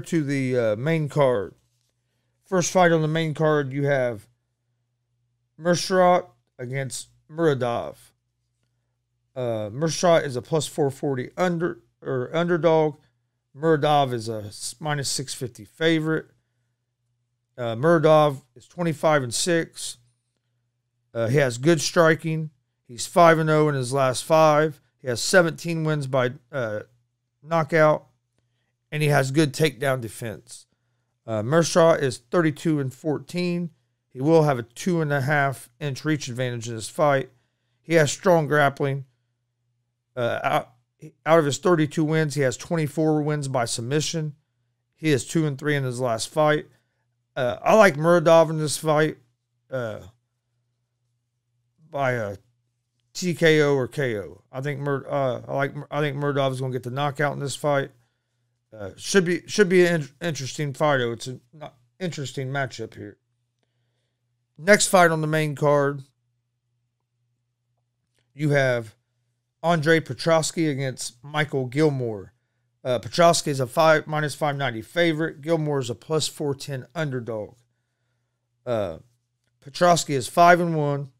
to the uh, main card. First fight on the main card, you have Meerschaert against Muradov. Uh, is a plus 440 under or underdog. Muradov is a minus 650 favorite. Uh, Muradov is 25 and 6. Uh, he has good striking. He's 5 and 0 in his last five. He has 17 wins by uh, knockout, and he has good takedown defense. Uh, Meerschaert is 32 and 14. He will have a two and a half inch reach advantage in this fight. He has strong grappling. Uh, out, out of his 32 wins, he has 24 wins by submission. He is two and three in his last fight. Uh, I like Muradov in this fight uh, by a TKO or KO. I think Mur, uh, I like I think Muradov is going to get the knockout in this fight. Should be should be an interesting fight. It's an interesting matchup here. Next fight on the main card, you have Andre Petroski against Michael Gillmore. Uh, Petroski is a five minus five ninety favorite. Gillmore is a plus four ten underdog. Uh, Petroski is five and one.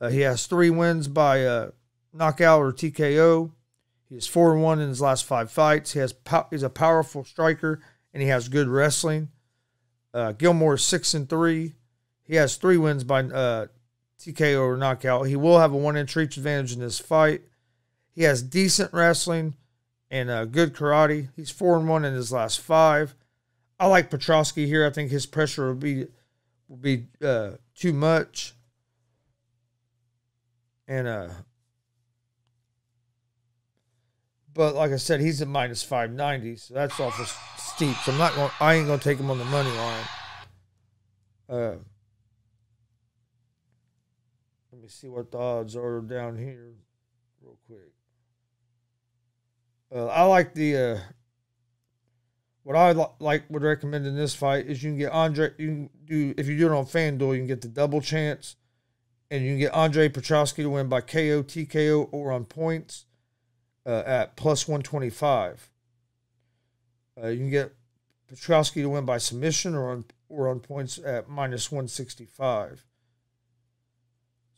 Uh, he has three wins by uh, knockout or TKO. He is four and one in his last five fights. He has he's a powerful striker and he has good wrestling. Uh, Gillmore is six and three. He has three wins by uh, TKO or knockout. He will have a one inch reach advantage in this fight. He has decent wrestling and uh, good karate. He's four and one in his last five. I like Petroski here. I think his pressure will be will be uh, too much. And uh but like I said, he's at minus five ninety, so that's awful steep. So I'm not going I ain't gonna take him on the money line. Uh let me see what the odds are down here real quick. Uh, I like the uh, what I li- like would recommend in this fight is you can get Andre. You can do if you do it on FanDuel, you can get the double chance, and you can get Andre Petroski to win by KO, TKO, or on points uh, at plus one twenty five. Uh, you can get Petroski to win by submission or on or on points at minus one sixty five.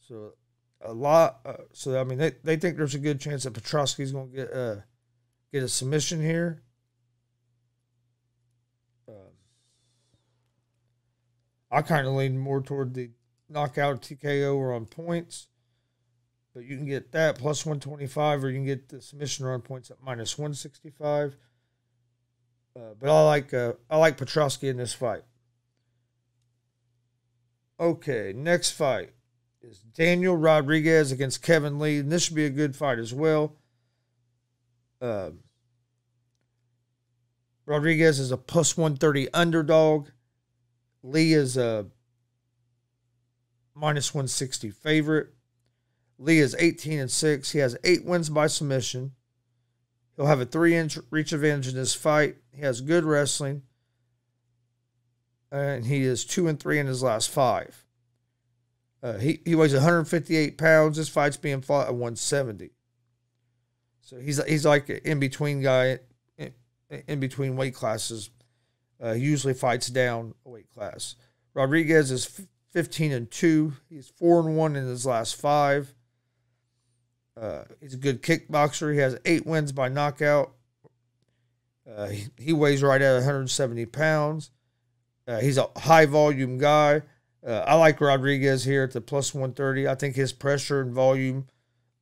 So a lot. Uh, so I mean, they, they think there's a good chance that Petroski's going to get uh get a submission here. Uh, I kind of lean more toward the knockout TKO or on points, but you can get that plus one twenty five, or you can get the submission or on points at minus one sixty five. Uh, but I like uh, I like Petroski in this fight. Okay, next fight is Daniel Rodriguez against Kevin Lee. And this should be a good fight as well. Uh, Rodriguez is a plus 130 underdog. Lee is a minus 160 favorite. Lee is 18 and 6. He has eight wins by submission. He'll have a three inch reach advantage in this fight. He has good wrestling. And he is two and three in his last five. Uh, he, he weighs 158 pounds. This fight's being fought at 170. So he's he's like an in between guy, in, in between weight classes. Uh, he usually fights down a weight class. Rodriguez is 15 and two. He's four and one in his last five. Uh, he's a good kickboxer. He has eight wins by knockout. Uh, he, he, weighs right at 170 pounds. Uh, he's a high volume guy. Uh, I like Rodriguez here at the plus 130. I think his pressure and volume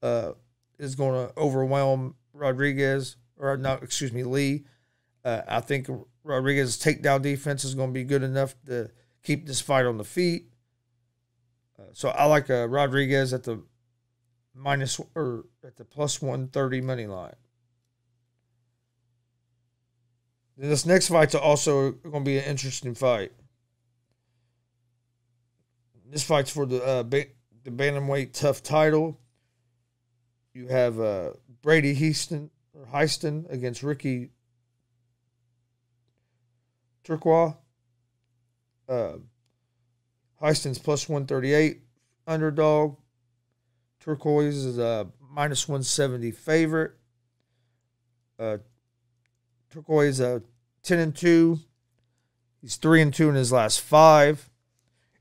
uh, is going to overwhelm Rodriguez, or not, excuse me, Lee. Uh, I think Rodriguez's takedown defense is going to be good enough to keep this fight on the feet. So I like Rodriguez at the minus or at the plus 130 money line. This next fight's also going to be an interesting fight. This fight's for the uh, ba- the bantamweight TUF title. You have uh, Brady Heaston or Heiston against Ricky Turcios. Uh, Heiston's plus 138 underdog. Turcios is a minus 170 favorite. Uh, Turcios is a ten and two. He's three and two in his last five.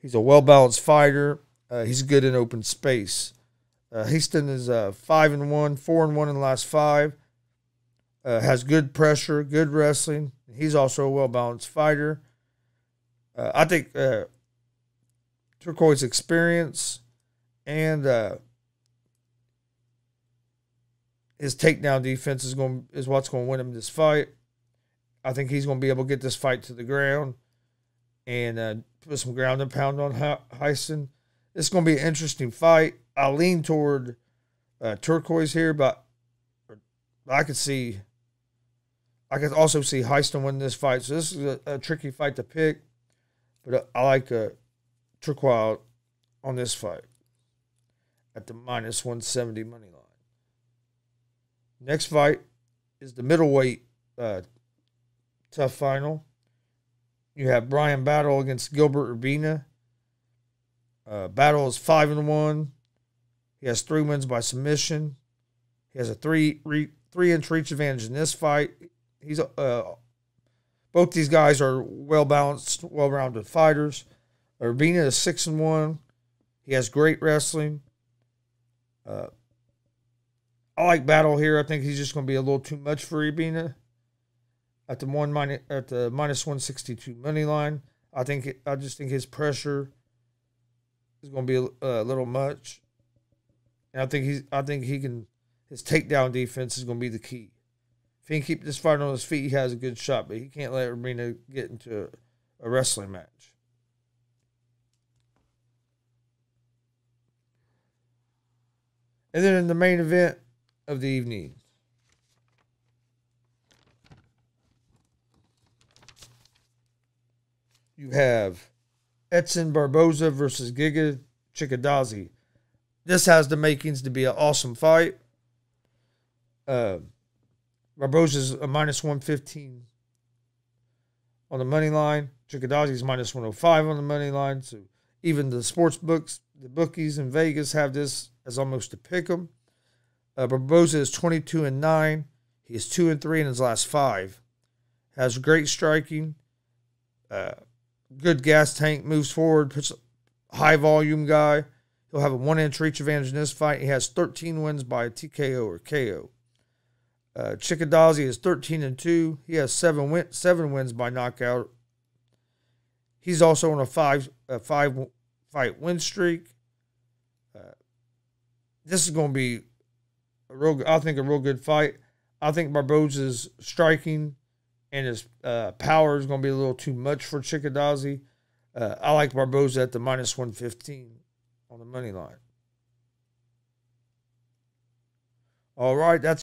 He's a well balanced fighter. Uh, he's good in open space. Uh, Heston is uh, five and one, four and one in the last five. Uh, has good pressure, good wrestling. He's also a well balanced fighter. Uh, I think uh, Turcios experience and uh, his takedown defense is going is what's going to win him this fight. I think he's going to be able to get this fight to the ground and uh, put some ground and pound on Heiston. It's going to be an interesting fight. I lean toward uh, Turcios here, but I could see, I could also see Heiston win this fight. So this is a, a tricky fight to pick, but I like uh, Turcios on this fight at the minus 170 money line. Next fight is the middleweight uh, TUF final. You have Bryan Battle against Gilbert Urbina. Uh, Battle is five and one. He has three wins by submission. He has a three re, three inch reach advantage in this fight. He's uh, both these guys are well balanced, well rounded fighters. Urbina is six and one. He has great wrestling. Uh, I like Battle here. I think he's just going to be a little too much for Urbina at the one minus at the minus one sixty two money line. I think I just think his pressure is going to be a, a, little much, and I think he's I think he can his takedown defense is going to be the key. If he can keep this fight on his feet, he has a good shot, but he can't let Urbina get into a wrestling match. And then in the main event of the evening, you have Edson Barboza versus Giga Chikadze. This has the makings to be an awesome fight. Uh, Barboza's a minus 115 on the money line. Chikadze's minus 105 on the money line. So even the sports books, the bookies in Vegas have this as almost a pick 'em. Uh, Barboza is 22 and 9. He is 2 and 3 in his last five. Has great striking. Uh, good gas tank, moves forward, high volume guy. He'll have a one inch reach advantage in this fight. He has 13 wins by TKO or KO. Uh, is 13 and 2. He has seven win- seven wins by knockout. He's also on a five a five fight win streak. Uh, this is going to be a real I think a real good fight. I think Barboza's striking and his uh, power is going to be a little too much for Chikadze. Uh, I like Barboza at the minus 115 on the money line. All right, that's